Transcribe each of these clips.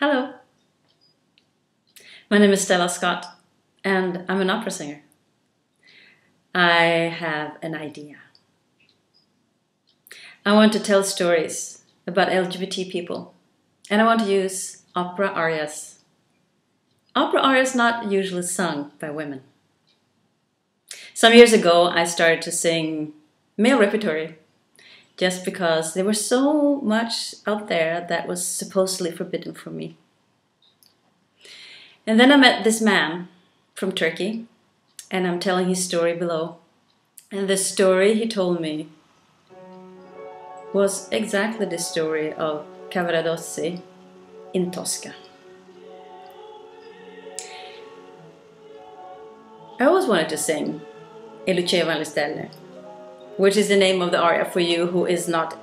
Hello. My name is Stella Scott, and I'm an opera singer. I have an idea. I want to tell stories about LGBT people, and I want to use opera arias. Opera arias not usually sung by women. Some years ago, I started to sing male repertory just because there was so much out there that was supposedly forbidden for me. And then I met this man from Turkey, and I'm telling his story below. And the story he told me was exactly the story of Cavaradossi in Tosca. I always wanted to sing E luceva le stelle, which is the name of the aria for you who is not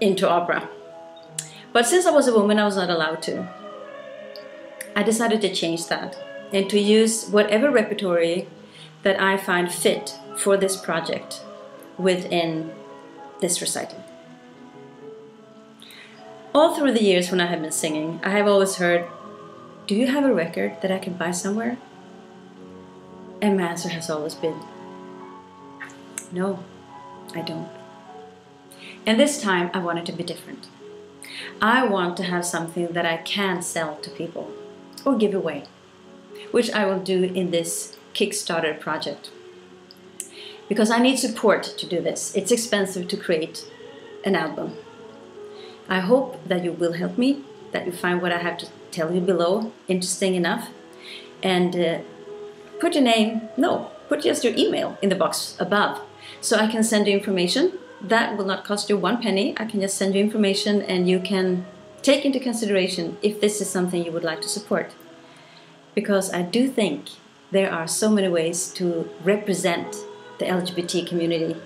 into opera. But since I was a woman, I was not allowed to. I decided to change that and to use whatever repertory that I find fit for this project within this recital. All through the years when I have been singing, I have always heard, Do you have a record that I can buy somewhere? And my answer has always been, No, I don't. And this time I want it to be different. I want to have something that I can sell to people or give away, which I will do in this Kickstarter project. Because I need support to do this. It's expensive to create an album. I hope that you will help me, that you find what I have to tell you below interesting enough, and uh, put your name, no, put just your email in the box above so I can send you information. That will not cost you one penny. I can just send you information and you can take into consideration if this is something you would like to support. Because I do think there are so many ways to represent the LGBT community.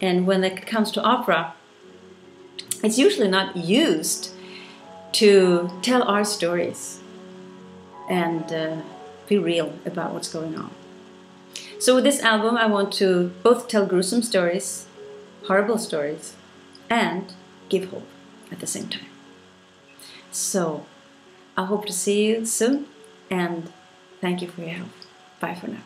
And when it comes to opera, it's usually not used to tell our stories and uh, be real about what's going on. So with this album, I want to both tell gruesome stories, horrible stories, and give hope at the same time. So I hope to see you soon and thank you for your help. Bye for now.